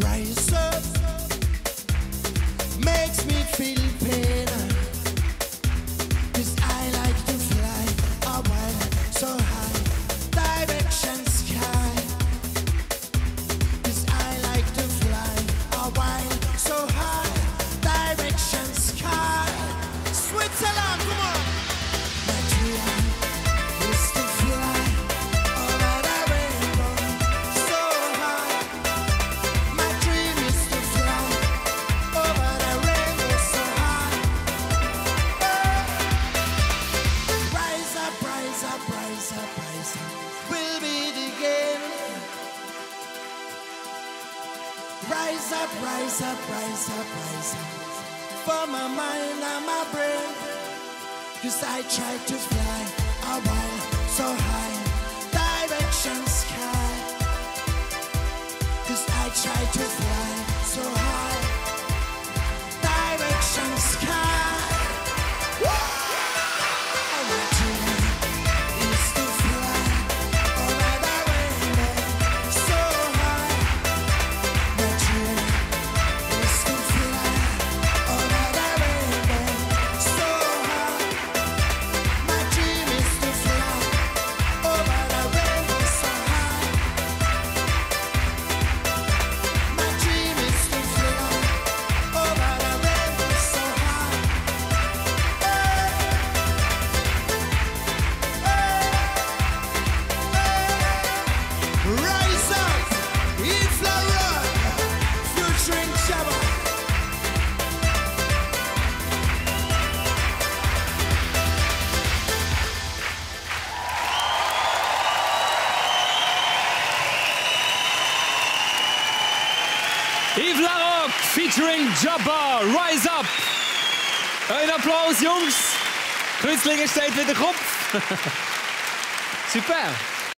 crisis makes me feel pain. Up, rise up, rise up, rise up. For my mind and my brain. Cause I try to fly a while so high. Direction sky. Cause I try to fly Yves Larocque featuring Jabba, Rise Up. Ein Applaus, Jungs. Kürzlinge steht wieder Kopf. Super.